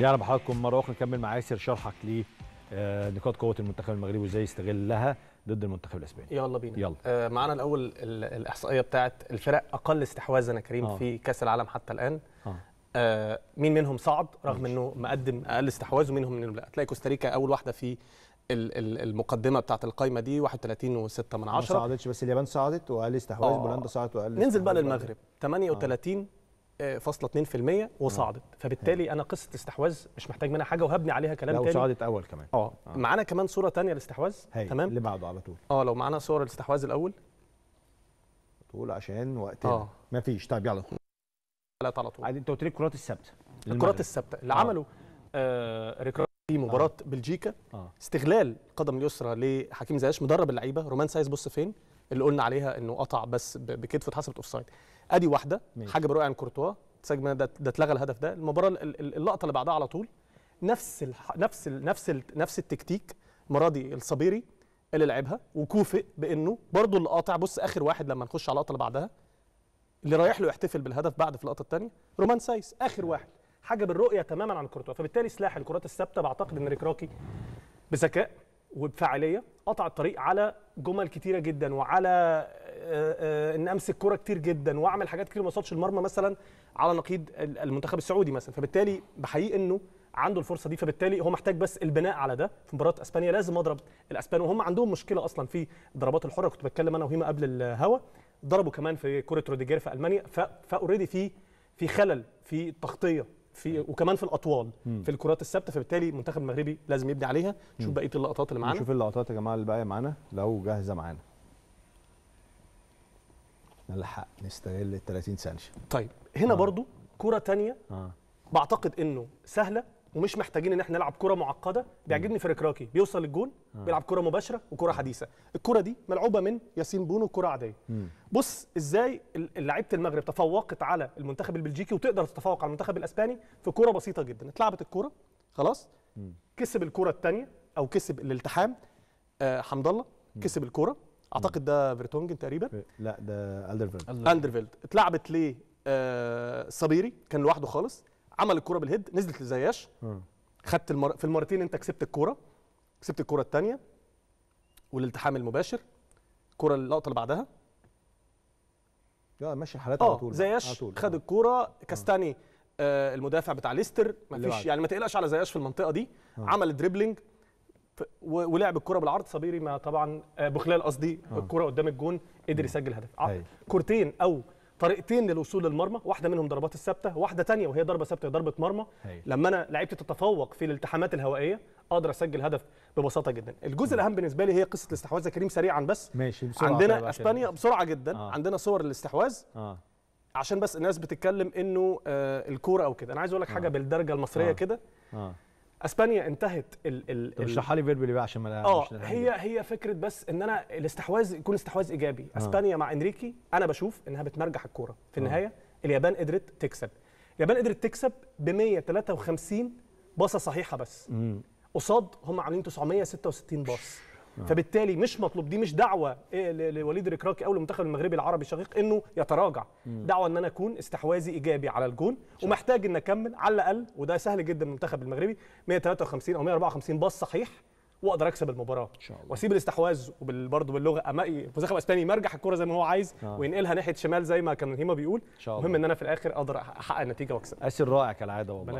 يلا بحضراتكم مرة أخرى نكمل مع ياسر شرحك لنقاط قوة المنتخب المغربي وإزاي يستغلها ضد المنتخب الأسباني. يلا بينا. يلا. آه معانا الأول ال- الإحصائية بتاعت الفرق أقل استحواذا يا كريم آه. في كأس العالم حتى الآن. آه. آه مين منهم صعد؟ رغم إنه مقدم أقل استحواذ ومنهم منهم لا. هتلاقي كوستاريكا أول واحدة في ال- ال- المقدمة بتاعت القايمة دي 31 و6 من ما 10 صعدتش بس اليابان صعدت وأقل استحواذ آه. بولندا صعدت وأقل ننزل بقى. للمغرب. 38 آه، فاصلة 2% وصعدت. فبالتالي أنا قصة استحواذ مش محتاج منها حاجة وهبني عليها كلام لا تاني. وصعدت أول كمان. آه. آه. معانا كمان صورة تانية للاستحواذ؟ تمام اللي بعده على طول. آه لو معانا صور الاستحواذ الأول. طول عشان وقتنا. آه. مفيش طيب يلا. ثلاثة على طول. عادي انت قلت لي الكرات الثابتة. الكرات الثابتة. اللي آه. عملوا آه ريكراكي في مباراة بلجيكا. آه. استغلال القدم اليسرى لحكيم زياش مدرب اللعيبة رومان سايس بص فين؟ اللي قلنا عليها إنه قطع بس بكتفه اتحسبت offside ادي واحدة ماشي. حاجب الرؤية عن كورتوا. تسجل ده اتلغى الهدف ده. المباراة ال- ال- اللقطة اللي بعدها على طول نفس الح... نفس ال... نفس ال... نفس التكتيك المرة دي الصبيري اللي لعبها وكوفئ بإنه برضه اللي قاطع. بص آخر واحد لما نخش على اللقطة اللي بعدها اللي رايح له يحتفل بالهدف بعد في اللقطة الثانية رومان سايس آخر واحد. حاجب الرؤية تماما عن كورتوا. فبالتالي سلاح الكرات الثابتة بعتقد إن ريكراكي بذكاء وبفاعلية قطع الطريق على جمل كتيرة جدا وعلى إن أمسك كرة كتير جدا وأعمل حاجات كتير ما وصلش المرمى مثلا على نقيض ال- المنتخب السعودي مثلا. فبالتالي بحقيقي إنه عنده الفرصة دي. فبالتالي هو محتاج بس البناء على ده في مباراة أسبانيا. لازم أضرب الأسبان. وهم عندهم مشكلة أصلا في الضربات الحرة. كنت بتكلم أنا وهيما قبل الهوا. ضربوا كمان في كرة روديجير في ألمانيا. فأوريدي في في خلل في التغطيه في وكمان في الأطوال في الكرات الثابتة. فبالتالي المنتخب المغربي لازم يبني عليها. نشوف بقية اللقطات اللي معانا. نشوف اللقطات يا جماعة اللي باقيه معانا لو جاهزة معانا. نلحق نستغل ال 30 ثانية طيب هنا برضو كرة تانية آه. بعتقد إنه سهلة ومش محتاجين إن إحنا نلعب كرة معقدة. بيعجبني في ركراكي بيوصل للجون بيلعب كرة مباشرة وكرة حديثة. الكرة دي ملعوبة من ياسين بونو كره عادية. بص إزاي لعيبة المغرب تفوقت على المنتخب البلجيكي وتقدر تتفوق على المنتخب الإسباني في كرة بسيطة جدا. اتلعبت الكرة خلاص؟ كسب الكرة الثانية أو كسب الالتحام آه حمد الله كسب الكرة. أعتقد ده فيرتونجن تقريبا. لا ده ألدرفيرلد. ألدرفيرلد اتلعبت ل آه صبيري كان لوحده خالص. عمل الكرة بال head نزلت لزياش. خدت المر... في المرتين انت كسبت الكوره كسبت الكوره الثانية والالتحام المباشر. الكوره اللقطة اللي بعدها. لا ماشي الحالات على آه طول على زياش طول. خد آه. الكوره كاستاني آه المدافع بتاع ليستر. ما فيش. يعني ما تقلقش على زياش في المنطقة دي. عمل dribbling. ولعب الكرة بالعرض صبيري ما طبعا آه بخلال قصدي الكرة قدام الجون قدر يسجل هدف. أيوة. كورتين أو طريقتين للوصول للمرمى واحدة منهم ضربات الثابتة واحدة تانية وهي ضربة ثابتة ضربه مرمى. لما أنا لعيبتي تتفوق في الالتحامات الهوائية أقدر أسجل هدف ببساطة جدا. الجزء الأهم بالنسبة لي هي قصة الاستحواذ يا كريم سريعا بس. ماشي بسرعة عندنا أسبانيا بسرعة جدا. آه. عندنا صور الاستحواذ آه. عشان بس الناس بتتكلم إنه آه الكورة أو كده. أنا عايز أقول لك حاجة بالدرجة المصرية آه. كده. آه. اسبانيا انتهت ال ال اشرحها لي فيربلي بقى عشان ما آه. هي هي فكرة بس إن أنا الاستحواذ يكون استحواذ إيجابي. أسبانيا مع إنريكي أنا بشوف إنها بتمرجح الكورة. في النهاية اليابان قدرت تكسب. اليابان قدرت تكسب ب 153 باصة صحيحة بس. قصاد هم عاملين 966 باص. فبالتالي مش مطلوب دي مش دعوة إيه لوليد ركراكي أو للمنتخب المغربي العربي الشقيق إنه يتراجع. دعوة إن أنا أكون استحواذي إيجابي على الجون ومحتاج إن أكمل على الأقل وده سهل جدا المنتخب المغربي 153 أو 154 باص صحيح وأقدر أكسب المباراة. إن شاء الله. وأسيب الاستحواذ وبرضه باللغة المنتخب الأسباني يمرجح الكرة زي ما هو عايز آه. وينقلها ناحية شمال زي ما كان هيما بيقول. المهم. إن أنا في الآخر أقدر أحقق النتيجه وأكسب. اسر رائع كالعادة والله.